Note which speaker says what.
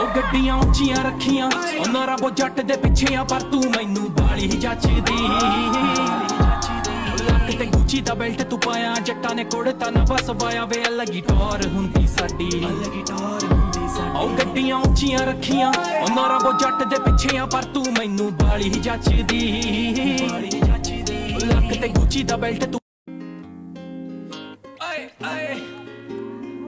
Speaker 1: ਉਹ ਗੱਡੀਆਂ ਉੱਚੀਆਂ ਰੱਖੀਆਂ ਉਹਨਾਂ ਰੱਬੋ ਜੱਟ ਦੇ ਪਿੱਛੇ ਆ ਪਰ ਤੂੰ ਮੈਨੂੰ ਬਾਲੀ ਹੀ ਜੱਚਦੀ। ਲੱਕ ਦਾ ਬੈਲਟ ਤੂੰ ਪਾਇਆ ਜੱਟਾਂ ਨੇ ਕੁੜਤਾ ਨਾ ਬਸ ਵਾਇਆ ਵੇ ਅਲੱਗੀ ਟੌਰ ਹੁੰਦੀ ਸਾਡੀ। ਅਲੱਗੀ ਟੌਰ ਹੁੰਦੀ ਸਾਡੀ। ਉਹ ਗੱਡੀਆਂ ਉੱਚੀਆਂ ਰੱਖੀਆਂ ਉਹਨਾਂ ਰੱਬੋ ਜੱਟ ਦੇ ਪਿੱਛੇ ਆ ਪਰ ਤੂੰ ਮੈਨੂੰ ਬਾਲੀ ਹੀ ਜੱਚਦੀ। ਲੱਕ ਤੇ ਗੁੱਚੀ ਦਾ ਬੈਲਟ ਤੂੰ ਆਏ ਆਏ